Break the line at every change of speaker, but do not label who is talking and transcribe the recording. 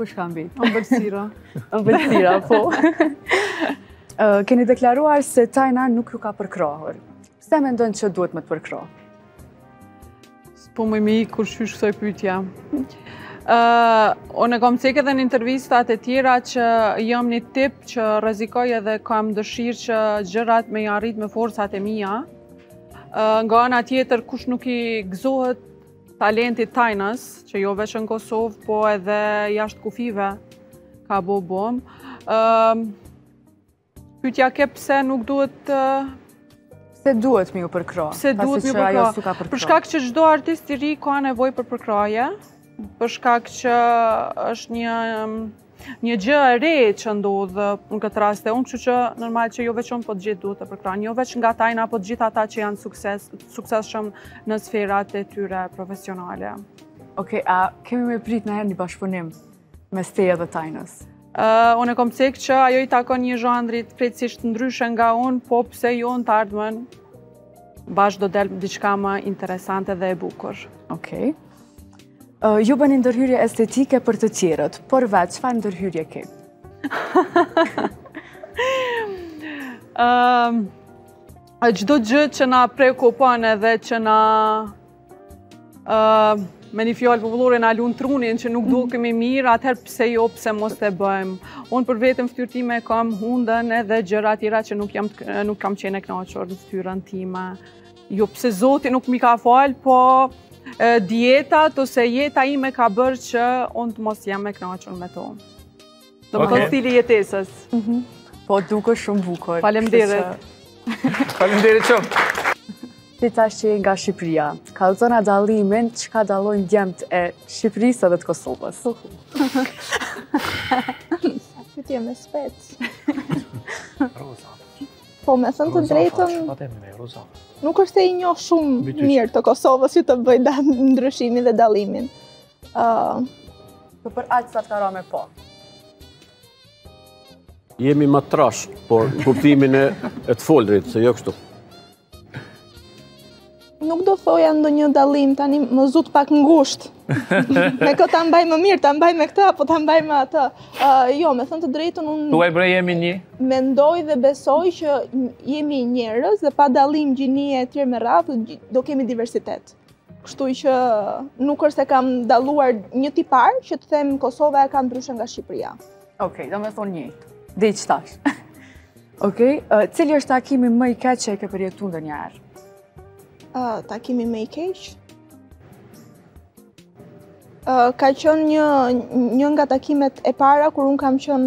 Çka mbet?
Ëmbëlsira.
Ëmbëlsira, po. Keni deklaruar se tajna nuk ju ka përkrahur. Pse mendon që duhet me të përkrah?
Po me m'i, kur s'ish kësoj pytja. Unë kam cek edhe në intervistat e tjera që jam një tip që rrezikoj edhe kam dëshirë që gjërat me i arritë me forcat e mija. Nga ana tjetër, kush nuk i gëzohet talentit Tajnës, që jo veç në Kosovë, po edhe jashtë kufive, ka bo bom. Pytja ke pse nuk duhet...
Pse duhet me u përkrah?
Pse duhet
me u
përkrah? Për shkak që çdo artist i ri ka nevojë për përkrahje, për shkak që është një Një gjë e re që ndodh në këtë rast te unë, kështu që normal që jo veç unë, po të gjithë duhet të përkrahen. Jo veç nga tajna, po të gjithë ata që janë sukses, suksesshëm në sferat e tyre profesionale.
Okej, a kemi me prit najherë një bashkëpunim mes teje dhe Tajnës?
Uh, unë e kom cek që ajo i takon një zhanrit krejtësisht ndryshe nga unë, po pse jo në të ardhmen, bashkë do del diçka më interesante dhe e bukur.
Okej. Okay. Ju bëni ndërhyrje estetike për të tjerët, por vetë, çfarë ndërhyrje ke?
Çdo gjë që na preokupon edhe që na me një fjalë popullore na lun trunin që nuk dukemi mirë, atëherë pse jo pse mos ta bëjmë. Unë për vete n'ftyrë time kam hundën edhe gjëra tjera që nuk kam qenë e knaqur në ftyrën time. Jo pse zoti nuk m'i ka falë, po dietat ose jeta ime ka bërë që unë të mos jam e knaqun me to. Domethënë stili i jetesës. Mhm.
Po dukesh shumë bukur.
Faleminderit.
Faleminderit shumë.
Ti tash që je nga Shqipëria, kallëzona dallimin, çka dallojnë djemtë e Shqipërisë dhe të Kosovës.
Këtë jemi spec. Roza. Po, me thënë të drejtën... Roza, fol, moj Roza. Nuk është se i njoh shumë mirë të Kosovës që të bëj da, ndryshimin dhe dallimin. Uh...
Po për aq sa të ka ra me pa?
Jemi më trashë, për kuptimin e, e të folrit, se jo kështu.
Nuk do thoja ndonjë dallim tani më zut pak ngushtë. me këtë ta mbaj më mirë, ta mbaj me këtë apo ta mbaj me atë. Uh, jo, me thënë të drejtën unë
Thuaj bre jemi një.
Mendoj dhe besoj që jemi njerëz dhe pa dallim gjinie etj me radhë do kemi diversitet. Kështu që nuk është se kam dalluar një tipar që të them Kosova e ka ndryshe nga Shqipëria.
Ok, do me thonë një. Dhe i qëtash. Ok, cili është takimi më i keq që e ke përjetu
ndonjëherë? Takimi më i keq? Ka qënë një nga takimet e para, kur unë kam qënë